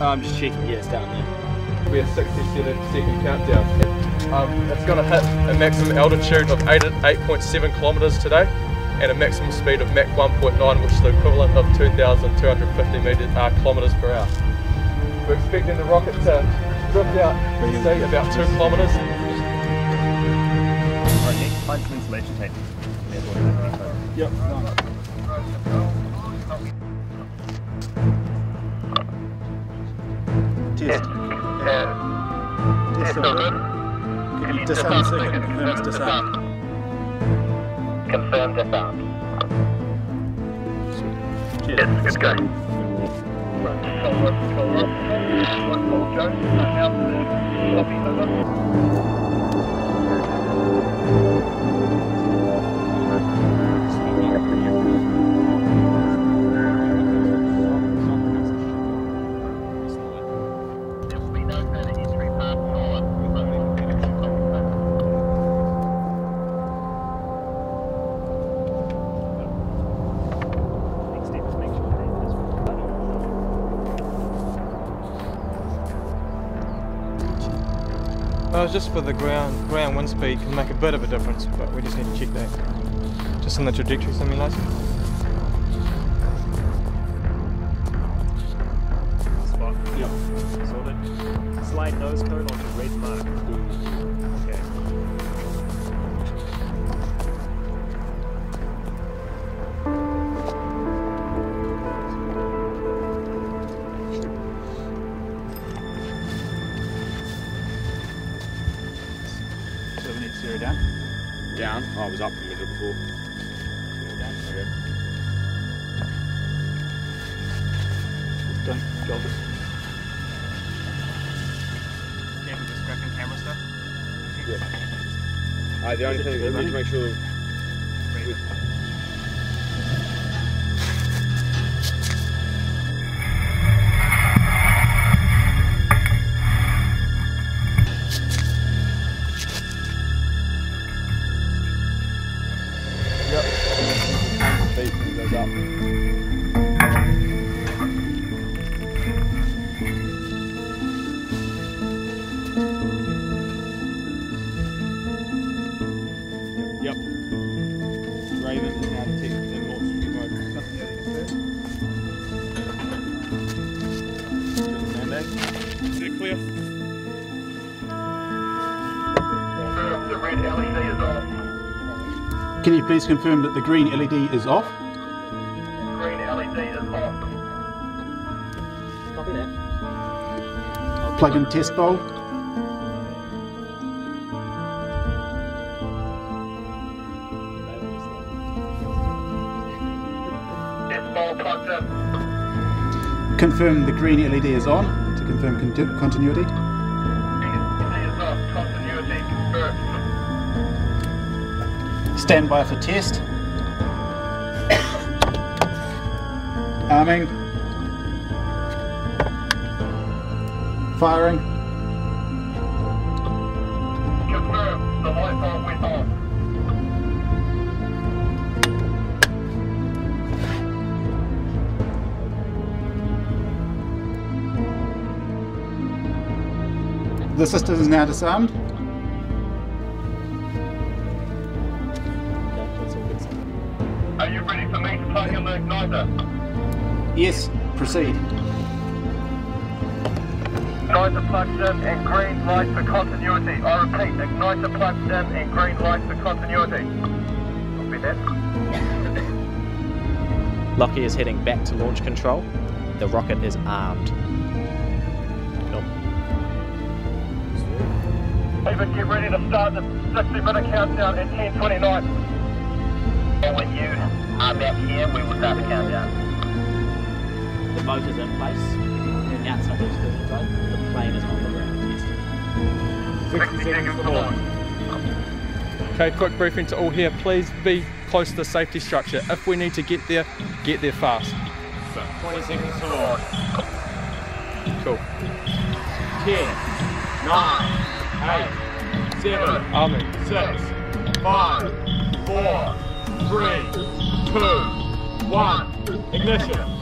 I'm just checking, yeah, it's down there. We're 67 second countdown. Um, it's going to hit a maximum altitude of 8, 8.7 kilometres today and a maximum speed of Mach 1.9 which is the equivalent of 2,250 metres, uh, kilometres per hour. We're expecting the rocket to drift out, see, about 2 kilometres. Okay, find some insulation tape. Yep. Test over. Can you disarm the circuit? Confirm it's disarmed. Confirm disarmed. Cheers. Yes, good go. Right, forward, Uh, just for the ground, ground wind speed can make a bit of a difference, but we just need to check that. Just in the trajectory simulation. Spot. Yep. Sorted. Slide nose cone onto red mark. We need to zero down. Down. Oh, I was up in the middle before. Down. Okay. Don't jog it. Yeah, with this cracking camera stuff. Uh, the only thing we need to make sure Yep. Goes up. Yep. Raven is now detected in launch mode. Sandbag. Is it clear? Confirm the red LED is on. Can you please confirm that the green LED is off? Copy that. Plug in test bowl. Ball. Confirm the green LED is on to confirm conti- continuity. Green LED is on. Continuity confirmed. Stand by for test. Arming. Firing. The light bulb went on. The system is now disarmed. Are you ready for me to plug in the igniter? Yes, proceed. Igniter plugged in and green light for continuity. I repeat, igniter plugged in and green light for continuity. Copy that. Lockie is heading back to launch control. The rocket is armed. Cool. David, get ready to start the 60 minute countdown at 10.29. And when you are back here, we will start the countdown. The motor's in place. Outside is good to. The plane is on the ground. Yes. 60 seconds. Okay, quick briefing to all here. Please be close to the safety structure. If we need to get there, get there fast. 20 seconds to launch. Cool. 10, 9, 8, 7, Arming. 6, 5, 4, 3, 2, 1. ignition.